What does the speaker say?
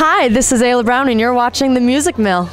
Hi, this is Ayla Brown, and you're watching The Music Mill.